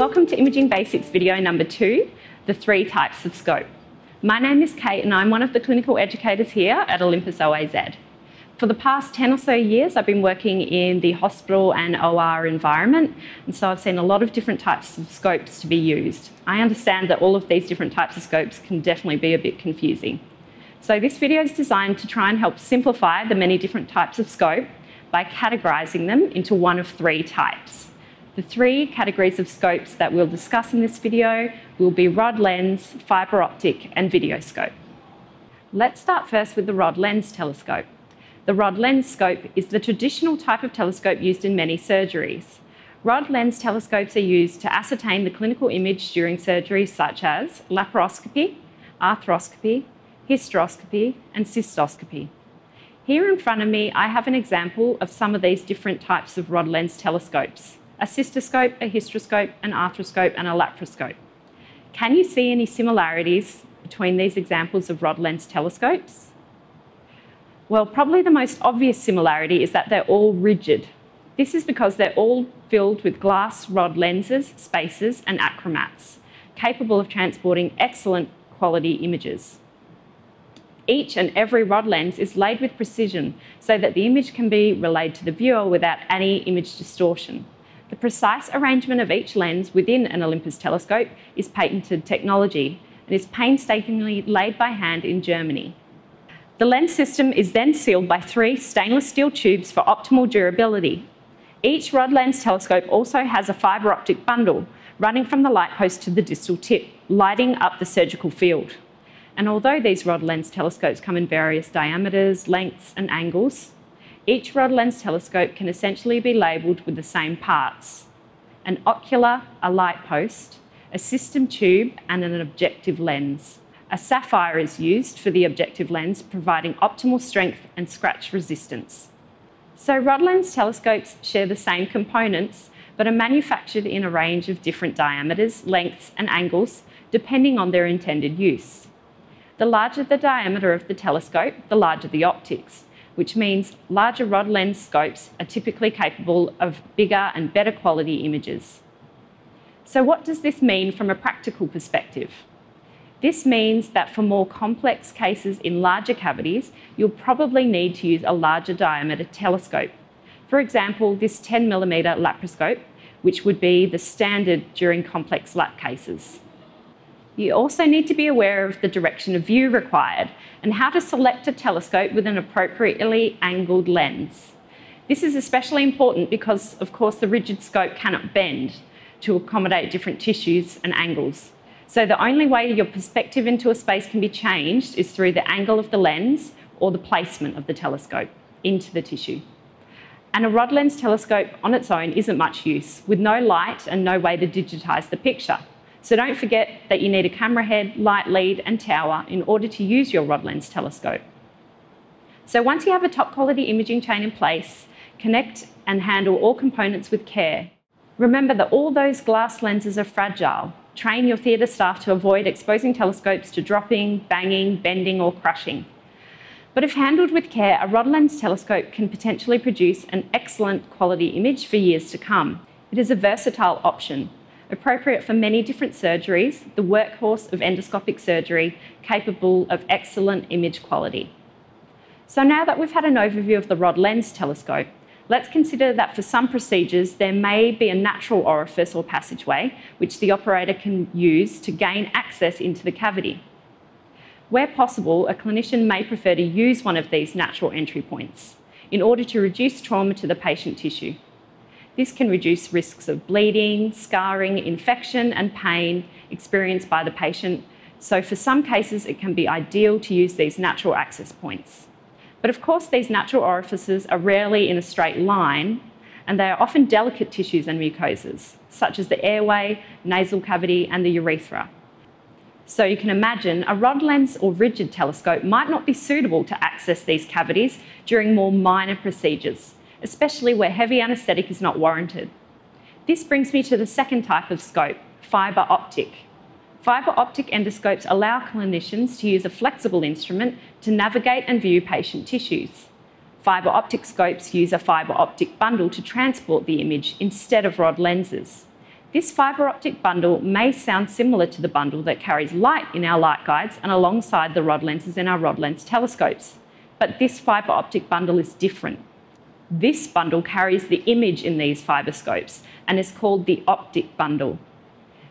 Welcome to Imaging Basics video number two, the three types of scope. My name is Kate and I'm one of the clinical educators here at Olympus OAZ. For the past 10 or so years, I've been working in the hospital and OR environment, and so I've seen a lot of different types of scopes to be used. I understand that all of these different types of scopes can definitely be a bit confusing. So this video is designed to try and help simplify the many different types of scope by categorising them into one of three types. The three categories of scopes that we'll discuss in this video will be rod lens, fibre optic and video scope. Let's start first with the rod lens telescope. The rod lens scope is the traditional type of telescope used in many surgeries. Rod lens telescopes are used to ascertain the clinical image during surgeries such as laparoscopy, arthroscopy, hysteroscopy, and cystoscopy. Here in front of me, I have an example of some of these different types of rod lens telescopes. A cystoscope, a hysteroscope, an arthroscope, and a laparoscope. Can you see any similarities between these examples of rod lens telescopes? Well, probably the most obvious similarity is that they're all rigid. This is because they're all filled with glass rod lenses, spacers, and achromats, capable of transporting excellent quality images. Each and every rod lens is laid with precision so that the image can be relayed to the viewer without any image distortion. Precise arrangement of each lens within an Olympus telescope is patented technology and is painstakingly laid by hand in Germany. The lens system is then sealed by three stainless steel tubes for optimal durability. Each rod lens telescope also has a fibre optic bundle running from the light post to the distal tip, lighting up the surgical field. And although these rod lens telescopes come in various diameters, lengths, and angles, each rod lens telescope can essentially be labelled with the same parts an ocular, a light post, a system tube, and an objective lens. A sapphire is used for the objective lens, providing optimal strength and scratch resistance. So rod lens telescopes share the same components, but are manufactured in a range of different diameters, lengths, and angles, depending on their intended use. The larger the diameter of the telescope, the larger the optics, which means larger rod lens scopes are typically capable of bigger and better quality images. So what does this mean from a practical perspective? This means that for more complex cases in larger cavities, you'll probably need to use a larger diameter telescope. For example, this 10mm laparoscope, which would be the standard during complex lap cases. You also need to be aware of the direction of view required and how to select a telescope with an appropriately angled lens. This is especially important because, of course, the rigid scope cannot bend to accommodate different tissues and angles. So the only way your perspective into a space can be changed is through the angle of the lens or the placement of the telescope into the tissue. And a rod lens telescope on its own isn't much use, with no light and no way to digitise the picture. So don't forget that you need a camera head, light lead and tower in order to use your rod lens telescope. So once you have a top quality imaging chain in place, connect and handle all components with care. Remember that all those glass lenses are fragile Train your theatre staff to avoid exposing telescopes to dropping, banging, bending or crushing. But if handled with care, a rod lens telescope can potentially produce an excellent quality image for years to come. It is a versatile option, appropriate for many different surgeries, the workhorse of endoscopic surgery, capable of excellent image quality. So now that we've had an overview of the rod lens telescope, Let's consider that for some procedures, there may be a natural orifice or passageway which the operator can use to gain access into the cavity. Where possible, a clinician may prefer to use one of these natural entry points in order to reduce trauma to the patient tissue. This can reduce risks of bleeding, scarring, infection, and pain experienced by the patient. So, for some cases, it can be ideal to use these natural access points. But of course, these natural orifices are rarely in a straight line, and they are often delicate tissues and mucosas, such as the airway, nasal cavity, and the urethra. So you can imagine a rod lens or rigid telescope might not be suitable to access these cavities during more minor procedures, especially where heavy anaesthetic is not warranted. This brings me to the second type of scope, fibre optic. Fibre optic endoscopes allow clinicians to use a flexible instrument to navigate and view patient tissues. Fibre optic scopes use a fibre optic bundle to transport the image instead of rod lenses. This fibre optic bundle may sound similar to the bundle that carries light in our light guides and alongside the rod lenses in our rod lens telescopes, but this fibre optic bundle is different. This bundle carries the image in these fiberscopes and is called the optic bundle.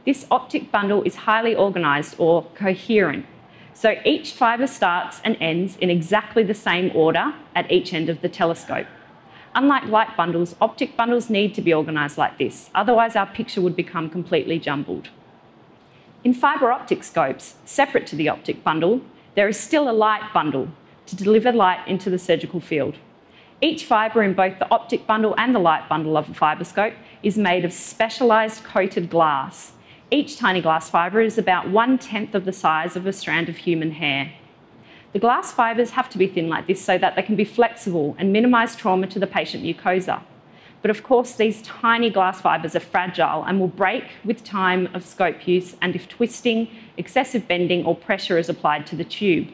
This optic bundle is highly organised or coherent. So each fibre starts and ends in exactly the same order at each end of the telescope. Unlike light bundles, optic bundles need to be organised like this, otherwise our picture would become completely jumbled. In fibre optic scopes, separate to the optic bundle, there is still a light bundle to deliver light into the surgical field. Each fibre in both the optic bundle and the light bundle of a fiberscope is made of specialised coated glass. Each tiny glass fibre is about one tenth of the size of a strand of human hair. The glass fibres have to be thin like this so that they can be flexible and minimise trauma to the patient mucosa. But of course, these tiny glass fibres are fragile and will break with time of scope use and if twisting, excessive bending, or pressure is applied to the tube.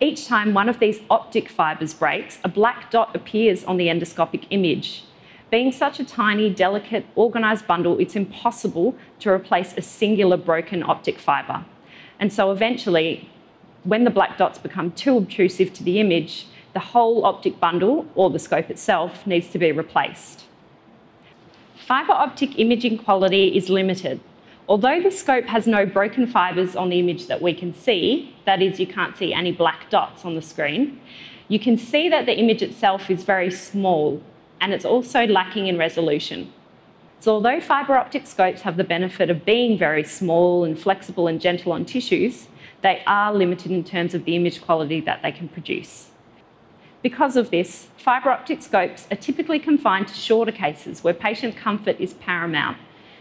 Each time one of these optic fibres breaks, a black dot appears on the endoscopic image. Being such a tiny, delicate, organised bundle, it's impossible to replace a singular broken optic fibre. And so eventually, when the black dots become too obtrusive to the image, the whole optic bundle, or the scope itself, needs to be replaced. Fibre optic imaging quality is limited, Although the scope has no broken fibres on the image that we can see, that is, you can't see any black dots on the screen, you can see that the image itself is very small and it's also lacking in resolution. So although fibre optic scopes have the benefit of being very small and flexible and gentle on tissues, they are limited in terms of the image quality that they can produce. Because of this, fibre optic scopes are typically confined to shorter cases where patient comfort is paramount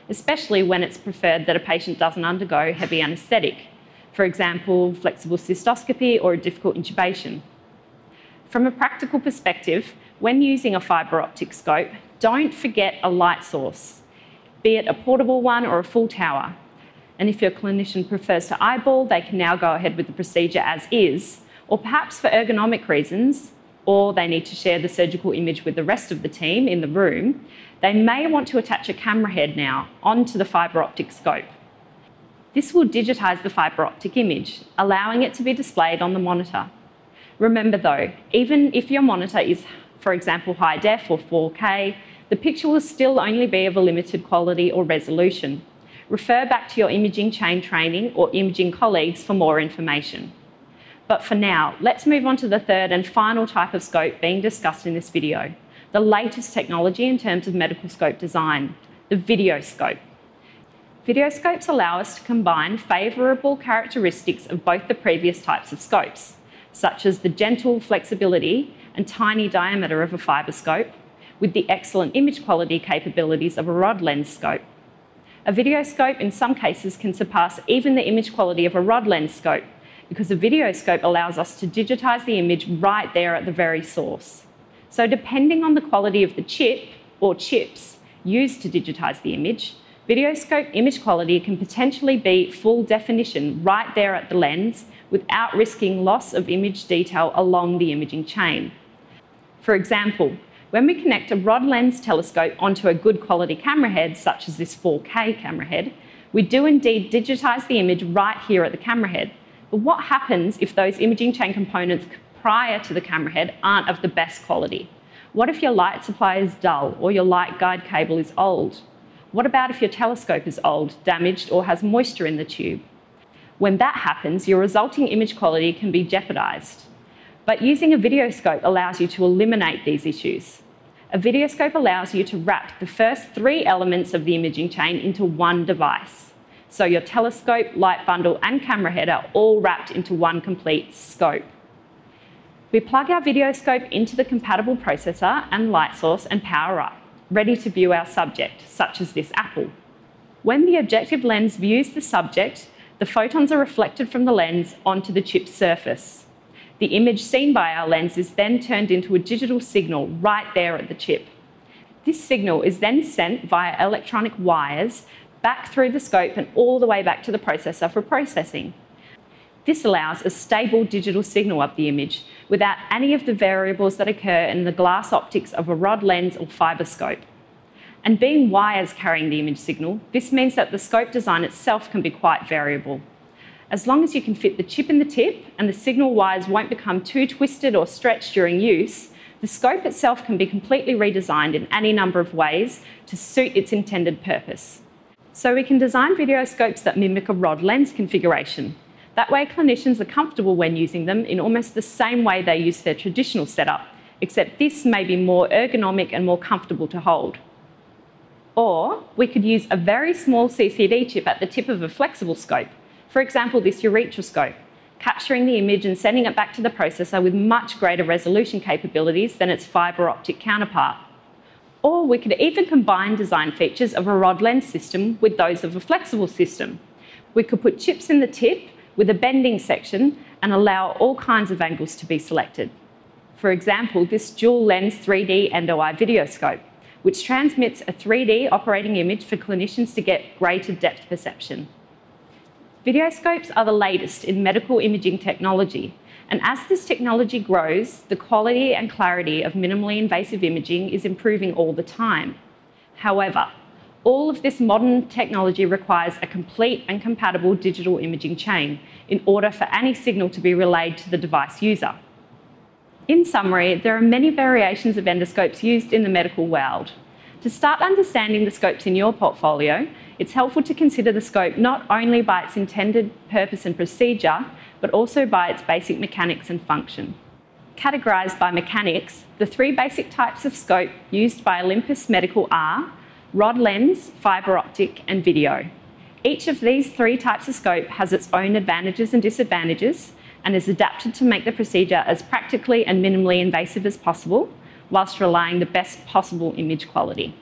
especially when it's preferred that a patient doesn't undergo heavy anaesthetic, for example, flexible cystoscopy or a difficult intubation. From a practical perspective, when using a fibre optic scope, don't forget a light source, be it a portable one or a full tower. And if your clinician prefers to eyeball, they can now go ahead with the procedure as is, or perhaps for ergonomic reasons, or they need to share the surgical image with the rest of the team in the room, they may want to attach a camera head now onto the fibre optic scope. This will digitise the fibre optic image, allowing it to be displayed on the monitor. Remember though, even if your monitor is, for example, high def or 4K, the picture will still only be of a limited quality or resolution. Refer back to your imaging chain training or imaging colleagues for more information. But for now, let's move on to the third and final type of scope being discussed in this video, the latest technology in terms of medical scope design, the video scope. Video scopes allow us to combine favourable characteristics of both the previous types of scopes, such as the gentle flexibility and tiny diameter of a fibre scope, with the excellent image quality capabilities of a rod lens scope. A video scope in some cases can surpass even the image quality of a rod lens scope, because a video scope allows us to digitise the image right there at the very source. So depending on the quality of the chip or chips used to digitise the image, Videoscope image quality can potentially be full definition right there at the lens without risking loss of image detail along the imaging chain. For example, when we connect a rod lens telescope onto a good quality camera head, such as this 4K camera head, we do indeed digitise the image right here at the camera head, but what happens if those imaging chain components prior to the camera head aren't of the best quality? What if your light supply is dull or your light guide cable is old? What about if your telescope is old, damaged, or has moisture in the tube? When that happens, your resulting image quality can be jeopardised. But using a videoscope allows you to eliminate these issues. A videoscope allows you to wrap the first three elements of the imaging chain into one device. So your telescope, light bundle and camera head are all wrapped into one complete scope. We plug our video scope into the compatible processor and light source and power up, ready to view our subject, such as this apple. When the objective lens views the subject, the photons are reflected from the lens onto the chip's surface. The image seen by our lens is then turned into a digital signal right there at the chip. This signal is then sent via electronic wires back through the scope and all the way back to the processor for processing. This allows a stable digital signal of the image without any of the variables that occur in the glass optics of a rod lens or fibre scope. And being wires carrying the image signal, this means that the scope design itself can be quite variable. As long as you can fit the chip in the tip and the signal wires won't become too twisted or stretched during use, the scope itself can be completely redesigned in any number of ways to suit its intended purpose. So we can design video scopes that mimic a rod lens configuration. That way clinicians are comfortable when using them in almost the same way they use their traditional setup, except this may be more ergonomic and more comfortable to hold. Or we could use a very small CCD chip at the tip of a flexible scope, for example, this ureteroscope, capturing the image and sending it back to the processor with much greater resolution capabilities than its fibre optic counterpart. Or we could even combine design features of a rod lens system with those of a flexible system. We could put chips in the tip with a bending section and allow all kinds of angles to be selected. For example, this dual lens 3D endo-eye videoscope, which transmits a 3D operating image for clinicians to get greater depth perception. Videoscopes are the latest in medical imaging technology, and as this technology grows, the quality and clarity of minimally invasive imaging is improving all the time. However, all of this modern technology requires a complete and compatible digital imaging chain in order for any signal to be relayed to the device user. In summary, there are many variations of endoscopes used in the medical world. To start understanding the scopes in your portfolio, it's helpful to consider the scope not only by its intended purpose and procedure, but also by its basic mechanics and function. Categorised by mechanics, the three basic types of scope used by Olympus Medical are rod lens, fibre optic, and video. Each of these three types of scope has its own advantages and disadvantages and is adapted to make the procedure as practically and minimally invasive as possible, whilst relying the best possible image quality.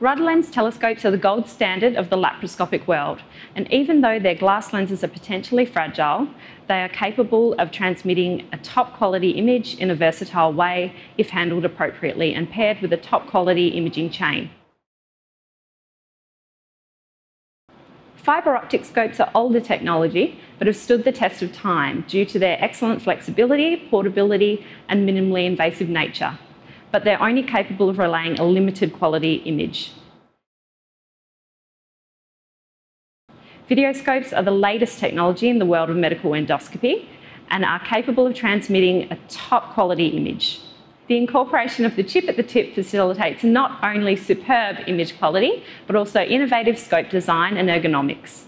Rod lens telescopes are the gold standard of the laparoscopic world, and even though their glass lenses are potentially fragile, they are capable of transmitting a top quality image in a versatile way if handled appropriately and paired with a top quality imaging chain. Fibre optic scopes are older technology, but have stood the test of time due to their excellent flexibility, portability, and minimally invasive nature but they're only capable of relaying a limited quality image. Videoscopes are the latest technology in the world of medical endoscopy and are capable of transmitting a top quality image. The incorporation of the chip at the tip facilitates not only superb image quality, but also innovative scope design and ergonomics.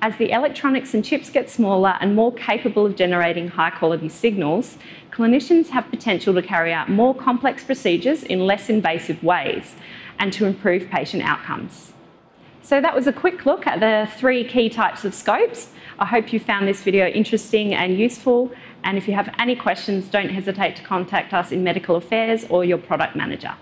As the electronics and chips get smaller and more capable of generating high quality signals, clinicians have potential to carry out more complex procedures in less invasive ways and to improve patient outcomes. So that was a quick look at the three key types of scopes. I hope you found this video interesting and useful. And if you have any questions, don't hesitate to contact us in Medical Affairs or your product manager.